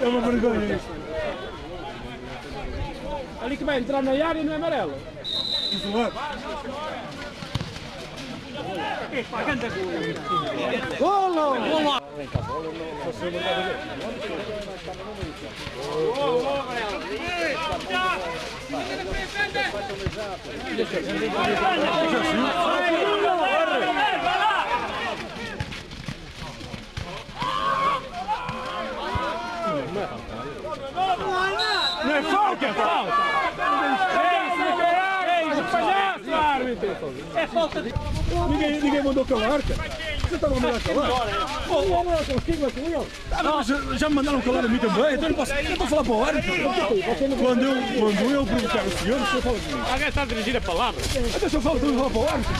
É uma vergonha isto. Ali que vai entrar na área não é amarelo. Isolado. Golo! Golo! Não é falta, é falta! Ei, isso, É falta de... Ninguém, ninguém mandou calar, cara. Você a mandar calar? Pô, o homem os quem vai com ele? Ah, mas já, já me mandaram calar a mim também, então eu não posso. Eu estou a falar para o árbitro. Quando eu, quando eu provocar o senhor, o senhor fala comigo. Alguém está a dirigir a palavra? Até se eu falo, eu falo para o árbitro.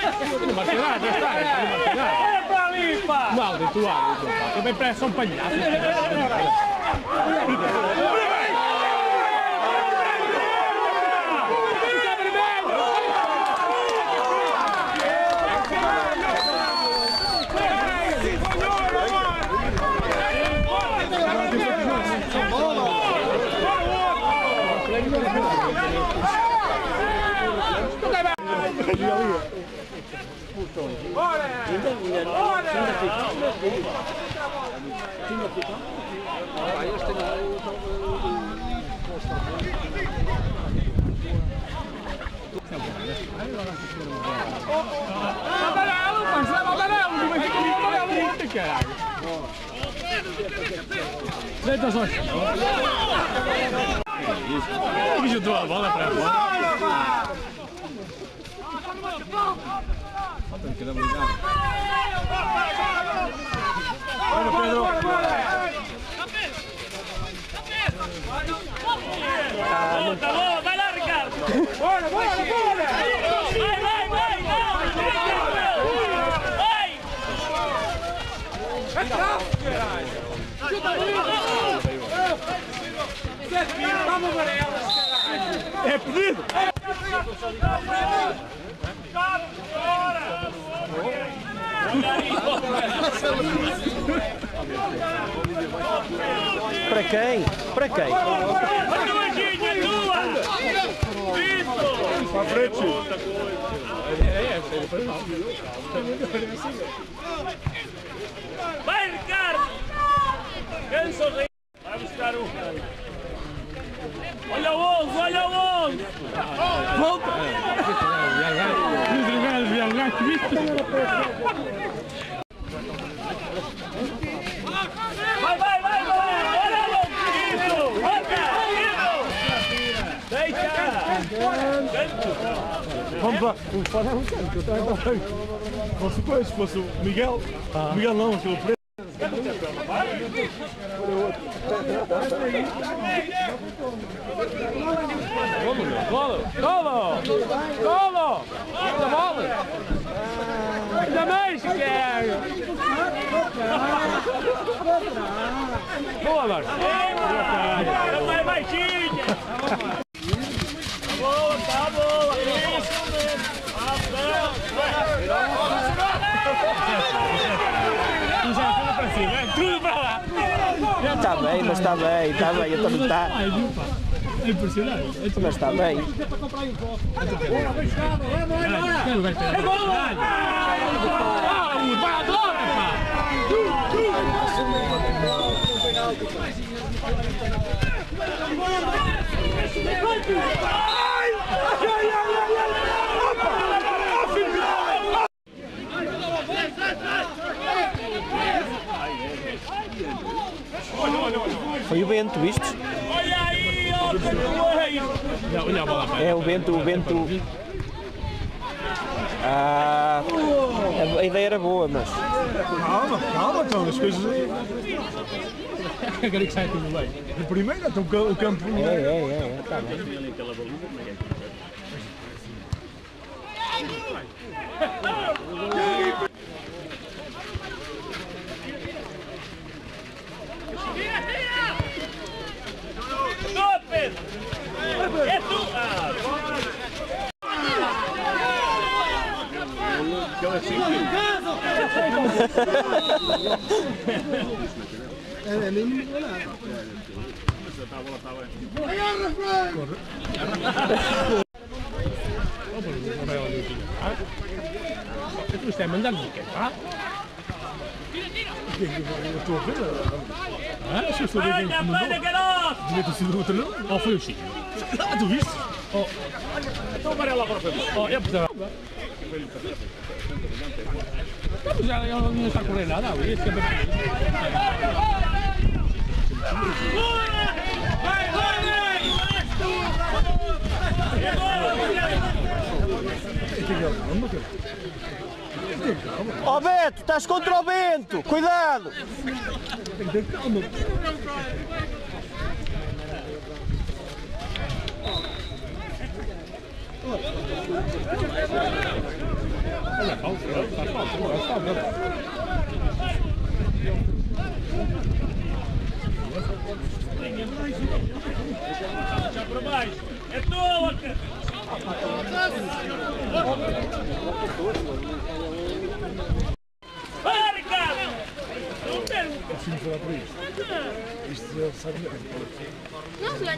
cara. Não vai tirar, já está. Não vai tirar. É para ali, pá! Maldito árbitro, Também parece um palhaço. Amarelo, leva amarelo. Não vai ficar com amarelo ontem, caralho. Deita só. Que chutou a bola para fora. Volta, volta, vai lá, Ricardo! Bora, bora, bora! Vai, vai, vai! Vai! Vamos amarelo, É pedido! Para quem? Para quem? A tua, Gigi, a tua! Isso! Para a frente. Vai, Ricardo! Grande sorriso! Vai buscar um! Olha o 11, olha o 11! Volta! Os lugares de lugar Vamos lá. Vamos parar um canto, eu também também. Depois, se fosse o Miguel. Miguel não, aquele preto. Golo! Golo! Golo! Da bola! Ainda mais, quero! Boa, Marcos! Tá mais baixinha! Boa, tá boa! Isso! E já tudo para cima, é tudo para lá! Está bem, mas está bem, está bem, eu também está. Pá? É impressionante. Mas está bem. Quero ver É gol! Ah, vai agora, pá! Foi o Bento, isto? Olha aí, ó! Olha Olha, olha a bola, pá. É o Bento, o Bento. Ah, a ideia era boa, mas. Calma, calma, então, as coisas. Agora que sai tudo bem. De primeira, então o campo. É, é, é, é, tá bem. Tô, Pedro! É tu! Ah, E tu stai mandando che fa? Eh, se sto vedendo bene che no! Diventa seduto lì? Oh, foi uscito. Ah, tu visto? Oh. Então vai lá para frente. Oh, eu precisava. Mas já não está correndo nada, que bem. Vai, vai, Ó oh, Beto, estás contra o vento! Cuidado! Tem que ter calma. Já para baixo! É tua! Vai, Ricardo! Não já sabe.